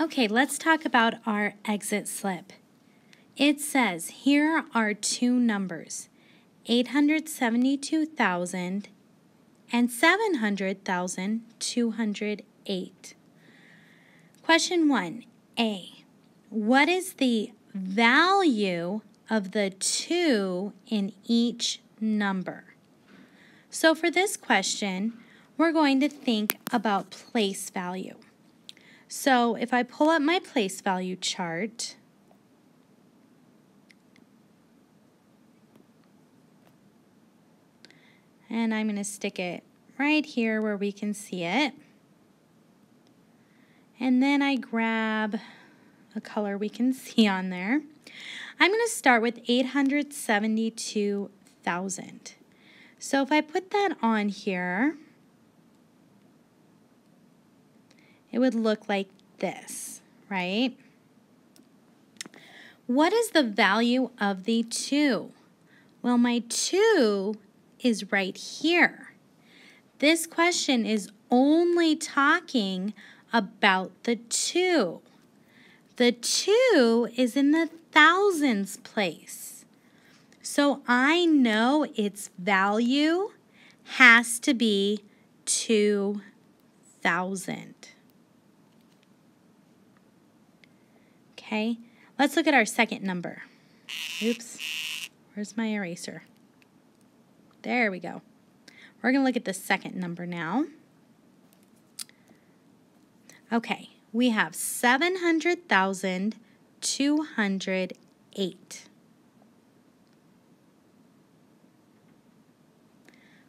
Okay, let's talk about our exit slip. It says here are two numbers, 872,000 and 700,208. Question 1, A. What is the value of the 2 in each number? So for this question, we're going to think about place value. So if I pull up my place value chart, and I'm going to stick it right here where we can see it. And then I grab a color we can see on there. I'm going to start with 872,000. So if I put that on here, it would look like this, right? What is the value of the 2? Well, my 2 is right here. This question is only talking about the 2. The 2 is in the thousands place. So I know its value has to be 2,000. Okay, let's look at our second number. Oops, where's my eraser? There we go. We're going to look at the second number now. Okay, we have 700,208.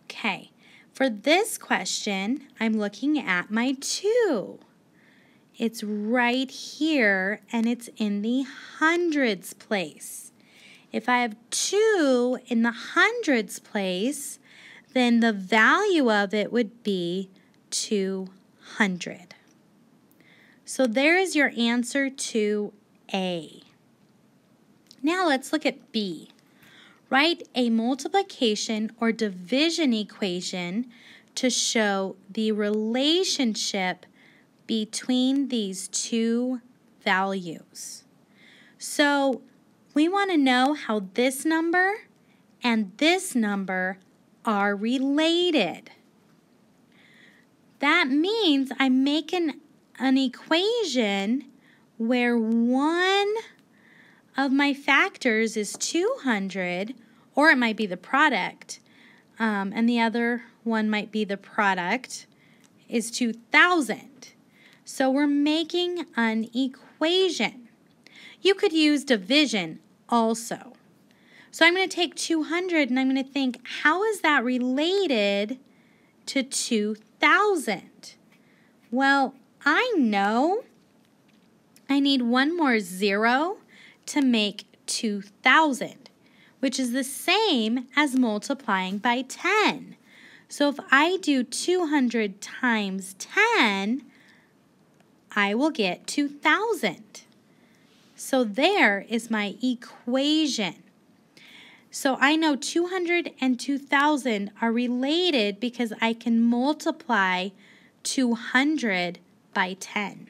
Okay, for this question, I'm looking at my 2. It's right here and it's in the hundreds place. If I have 2 in the hundreds place, then the value of it would be 200. So there is your answer to A. Now let's look at B. Write a multiplication or division equation to show the relationship between these two values. So we want to know how this number and this number are related. That means I'm making an equation where one of my factors is 200, or it might be the product, um, and the other one might be the product, is 2,000. So we're making an equation. You could use division also. So I'm going to take 200 and I'm going to think, how is that related to 2,000? Well, I know I need one more zero to make 2,000, which is the same as multiplying by 10. So if I do 200 times 10, I will get 2,000. So there is my equation. So I know 200 and 2,000 are related because I can multiply 200 by 10.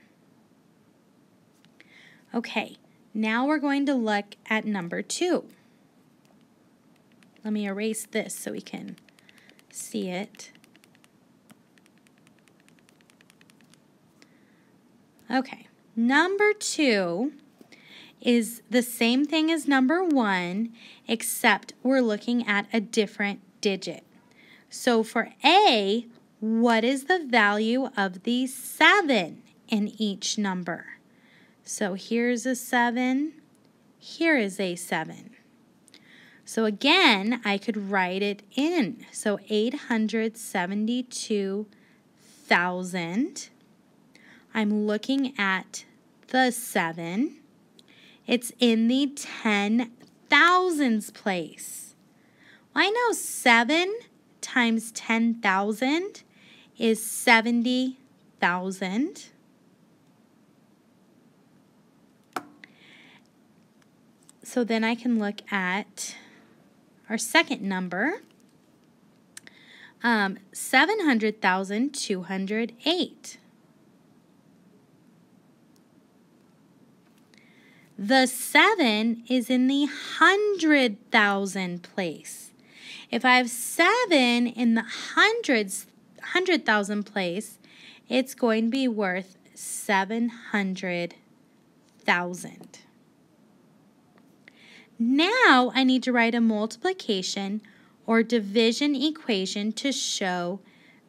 Okay, now we're going to look at number 2. Let me erase this so we can see it. Okay, number two is the same thing as number one, except we're looking at a different digit. So for A, what is the value of the 7 in each number? So here's a 7, here is a 7. So again, I could write it in. So 872,000 I'm looking at the 7. It's in the ten thousands place. Well, I know 7 times 10,000 is 70,000. So then I can look at our second number, um, 700,208. The 7 is in the 100,000 place. If I have 7 in the hundreds, 100,000 place, it's going to be worth 700,000. Now I need to write a multiplication or division equation to show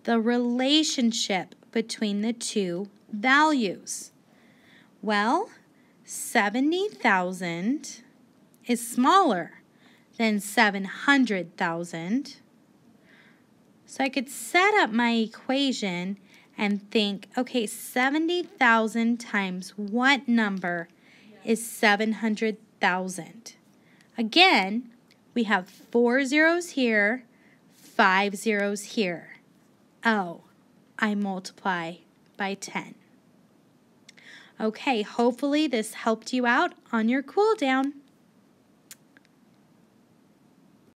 the relationship between the two values. Well, 70,000 is smaller than 700,000. So I could set up my equation and think, okay, 70,000 times what number is 700,000? Again, we have four zeros here, five zeros here. Oh, I multiply by 10. Okay, hopefully this helped you out on your cool down.